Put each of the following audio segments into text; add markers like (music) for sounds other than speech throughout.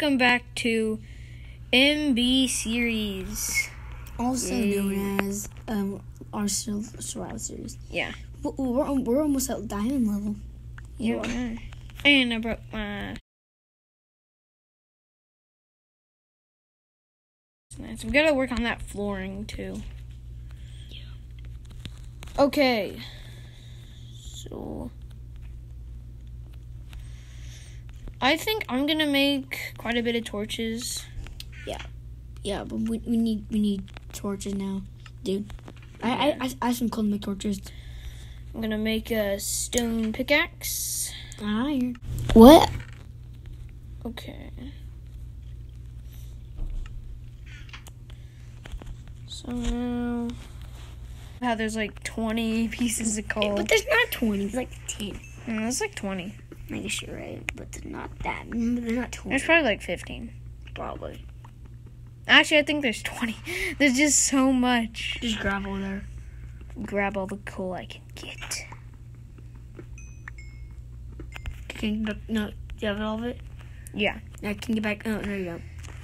welcome back to MB Series. also known as um, our survival series. Yeah. We're, we're almost at diamond level. Are. And I broke my. Nice. We gotta work on that flooring too. Yeah. Okay. So. I think I'm gonna make quite a bit of torches. Yeah, yeah, but we, we need we need torches now, dude. I I, I, I some coal to make torches. I'm gonna make a stone pickaxe. Iron. What? Okay. So now, how there's like 20 (laughs) pieces of coal. But there's not twenty. It's like ten. Mm, That's like 20. I guess you're right, but they're not that. They're not twenty. There's probably like 15. probably Actually, I think there's 20. (laughs) There's just so much. just gravel there. Grab all the coal I can get. Can you, no, do you have all of it? Yeah. Now can get back? Oh, there you go.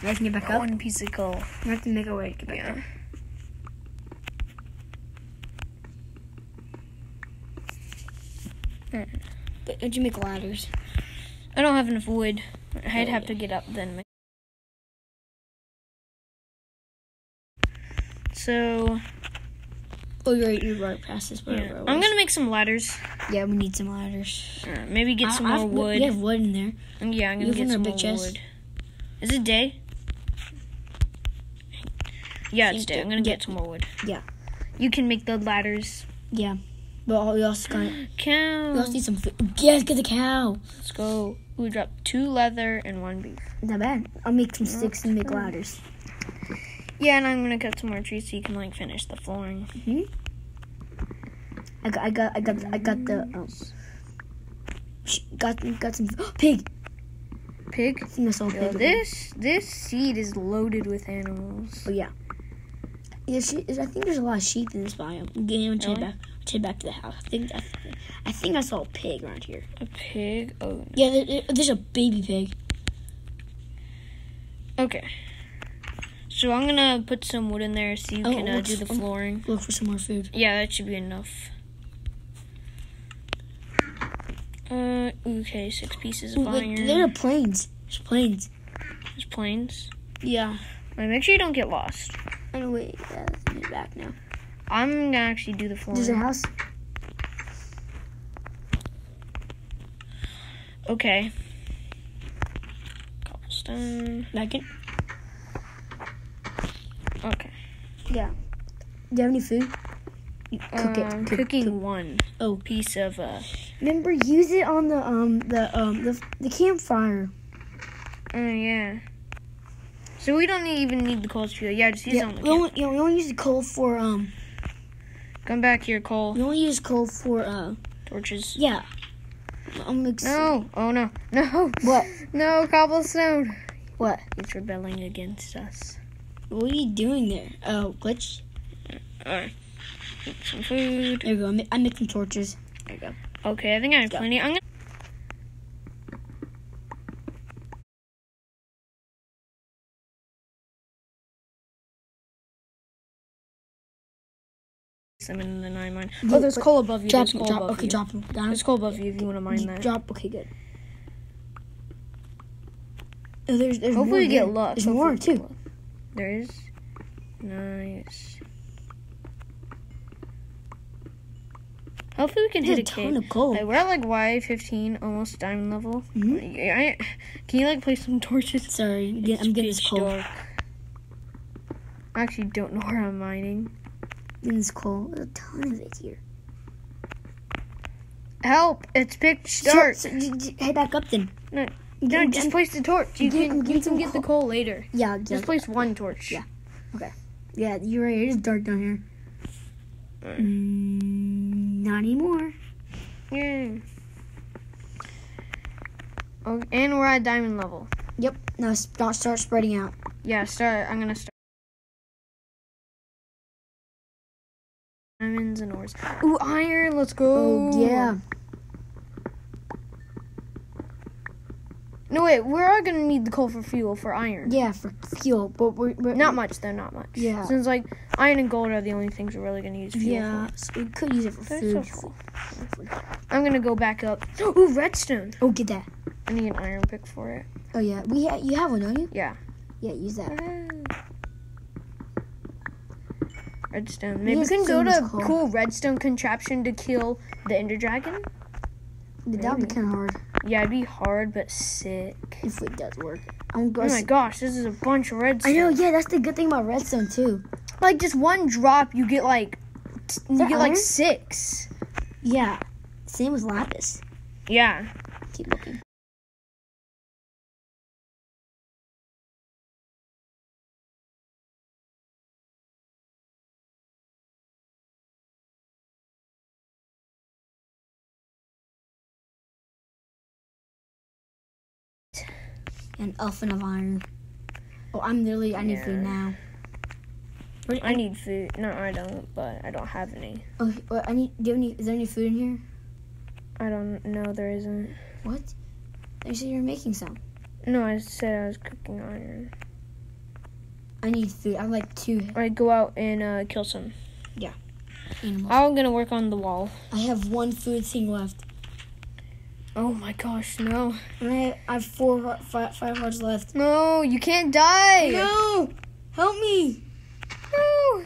I can get back up. One piece of coal. I have to make a way to get back Yeah. up. But How'd you make ladders? I don't have enough wood. I'd have to get up then. So, Oh, you're right. You're right past this. yeah. I'm gonna make some ladders. Yeah, we need some ladders. Maybe get some I- more I've- wood. We have wood in there. And yeah, I'm gonna have get some more chest? wood. Is it day? Yeah, it's day. I'm gonna yeah. get some more wood. Yeah. You can make the ladders. Yeah. But all- we also got. Cow. We also need some food. Yeah, get the cow. Let's go. We dropped two leather and one beef. Not bad. I'll make some sticks and make ladders. Yeah, and I'm gonna cut some more trees so you can like finish the flooring. hmm I got. I got. I got. I got the. Um, got. Got some (gasps) pig. Pig. I think I saw a Yo, pig. this this seed is loaded with animals. But yeah. Yeah, she, I think there's a lot of sheep in this biome. I'm Really? back, to back to the house. I think I, I think I saw a pig around here. A pig. Oh, Yeah, there, there- there's a baby pig. okay. So I'm gonna put some wood in there so you Oh, can uh, do the oh. flooring. Look for some more food. Yeah, that should be enough. Uh, okay, six pieces of look, iron. there are planes. There's planes. There's planes. Yeah. Wait, make sure you don't get lost. Oh wait, yeah, let's get back now. I'm gonna actually do the There's a flooring. house. Okay. Cobblestone. Back in. Okay. Yeah. Do you have any food? Cook it. Um, Cook- cooking cook. one Oh. piece of uh. Remember, use it on the um the um the the campfire. Oh yeah. So we don't even need the coal fuel. Yeah, just use it on the we camp. only, yeah, we only use the coal for um Come back here, coal. You only use coal for uh Torches. yeah. Ex- No. Oh no. No. What? (laughs) No cobblestone. What? It's rebelling against us. What are you doing there? Oh, glitch. Alright. Some food. There you go. I ma- I make some torches. There you go. Okay, I think I have plenty. I'm gonna. Some in the nine mine. Oh, there's coal above you. Drop, There's coal drop. above Okay, you. drop them down. There's coal above you if you want to mine that. Drop. Okay, good. Oh, there's there's Hopefully we get luck. There's Hopefully more too. luck. There is. Nice. Hopefully we can There's hit a a ton cave. of coal. Like, we're at like Y fifteen, almost diamond level. Mhm. Yeah, I- can you like place some (laughs) torches? Sorry, I'm getting, I'm getting this coal. dark. I actually don't know (laughs) where I'm mining. This coal. There's a ton of it here. Help! It's pitch So- dark. so j- head back up then. No, I'm no, getting- just I'm- place the torch. You I'm can, I'm you can some get the coal. coal later. Yeah, Just just place one torch. Yeah. Okay. Yeah. You're right. It is dark down here. Mm. Mm, not anymore. Yay. Oh, and we're at diamond level. Yep. Now start start spreading out. Yeah, start. I'm gonna start. Diamonds and ores. Ooh, iron. Let's go. Oh yeah. No wait, we are gonna need the coal for fuel for iron. Yeah, for fuel, but we're, we're Not much though, not much. Yeah. Since like iron and gold are the only things we're really gonna use fuel Yeah, so we could use it for That's food. so cool. I'm gonna go back up. (gasps) Ooh, redstone. Oh, get that. I need an iron pick for it. Oh yeah, we ha- you have one, don't you? Yeah. Yeah, use that. Redstone. Maybe we can go to coal. cool redstone contraption to kill the ender dragon. That would be kind of hard Yeah, it'd be hard but sick. if it does work. I'm Oh my gosh, this is a bunch of redstone. I know. Yeah, that's the good thing about redstone too. Like just one drop, you get like you get like six. Yeah, same with lapis. Yeah. Keep looking. An elfin of iron. Oh, I'm literally. I need food now. Where- I need food. No, I don't, but I don't have any. Oh, what, I need. Do you have any? Is there any food in here? I don't know there isn't. What? You said you were making some. No, I said I was cooking iron. I need food. I have like two I go out and uh, kill some. Yeah. Animals. I'm gonna work on the wall. I have one food thing left. Oh my gosh, no. I, have four, five, five hearts left. No, you can't die. No! Help me! No.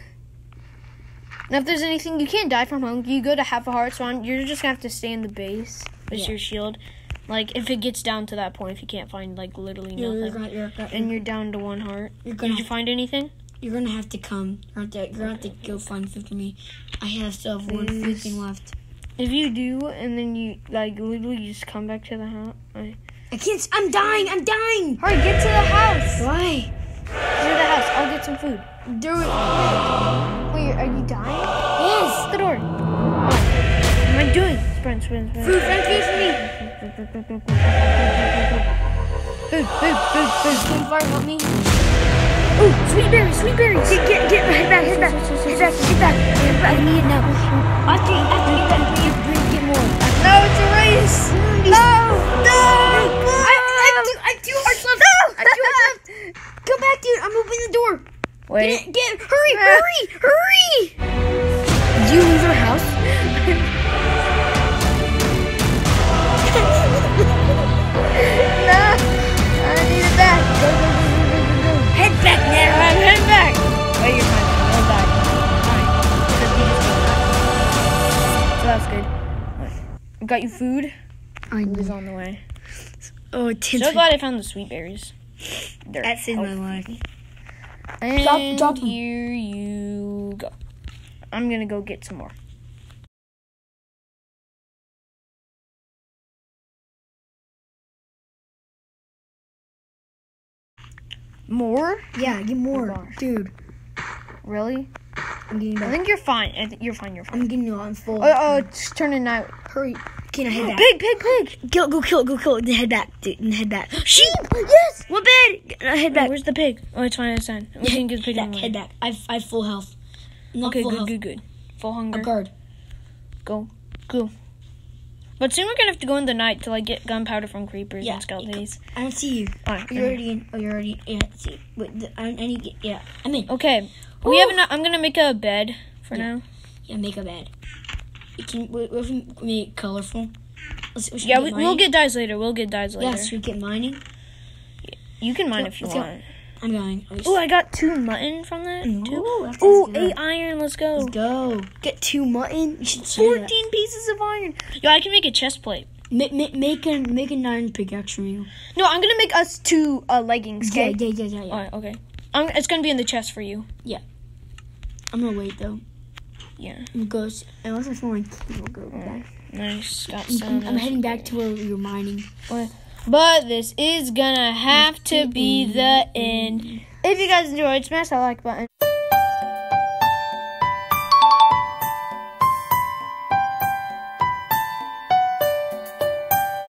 Now, if there's anything you can't die from hunger, you go to half a heart spawn. You're just gonna have to stay in the base with Yeah. your shield. Like if it gets down to that point, if you can't find like literally You're, you're, nothing, you're, gonna- and you're down to one heart. you're gonna Did you find anything? you're gonna have to come. You're gonna have to, you're gonna have to go find food for me. I have still have one food thing left. If you do, and then you like literally just come back to the house. I... I can't. I'm dying. I'm dying. Hurry, get to the house. Why? Get to the house. I'll get some food. Do it. Wait, are you dying? Yes. The door. What am I doing? Sprint, sprint, sprint. Food. Find food for me. Food, food, food, food. Can fire help me? Ooh, sweet berries, sweet berries. Get get get head back. Head back. Head back. Head back. Head back. I need it now. After you after you get bring bring get more. No, it's a race. No, no. I, I, have I have two hearts left. I have two hearts left. Come back, dude. I'm opening the door. Wait. Get, get, hurry, hurry, hurry! Did you leave our house? (laughs) Got you food. I Food is on the way. Oh, tits. So glad I found the sweet berries. They're That saved my life. And drop 'em. here you go. I'm gonna go get some more. More? Yeah, get more, oh gosh. dude. Really? I'm getting I think you're fine. I think you're fine. You're fine. I'm getting you. I'm full. Oh, oh, it's turning night. hurry. Okay, now head back. Pig, pig, pig. Kill, go kill it, go kill it, then head back, dude, and head back. Sheep! Yes! What bed? Head back. where's the pig? Oh, it's fine. It's fine. We can get the pig head back, head back. I've, I've full health. Not Okay, full good, health. good, good. Full A hunger. guard. Go, go. But soon we're gonna have to go in the night to like get gunpowder from creepers Yeah, and skeletons. I don't see you. You're already in. Oh, you're already. Yeah, see. Wait, the, I, I need get. Yeah, I'm in. Okay. We have enough. I'm gonna make a bed for Yeah. now. Yeah, make a bed. You can. What what if we make it colorful? Let's, we Yeah, we, we'll get dyes later. We'll get dyes later. Yeah, should we get mining? You can mine Go- if you let's go. I'm going. Oh, I got two mutton from that. Two. Ooh, that's- Ooh, that's good. eight iron. Let's go. Let's go. Get two mutton. You should say that. Fourteen pieces of iron. Yo, I can make a chest plate. Ma- ma- make a make a nine pickaxe for you. No, I'm gonna make us two uh, leggings. Yeah, Okay. yeah, yeah, yeah, yeah. Alright. Okay. I'm, it's gonna be in the chest for you. Yeah. I'm gonna wait though. Yeah. Go. Unless I find we'll go back. Nice. Got I'm. I'm heading back to where we were mining. But this is gonna have to mm-hmm. be the end. If you guys enjoyed, smash that like button.